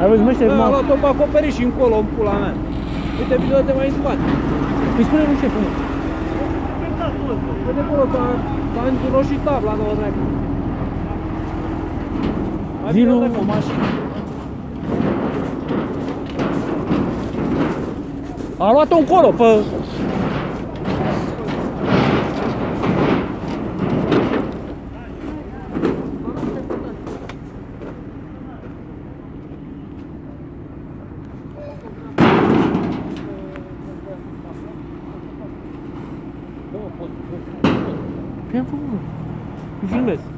Ai văzut, mă, șef, Da, a mă? luat-o pe acoperiș și încolo, în pula mea. Uite, video de mai în spate. Îi spune lui șeful, mă. Uite acolo, s-a s-a înroșit tabla, două dracu. Mai Zi bine lui- dai pe o mașină. A luat-o încolo, pe Bien in this?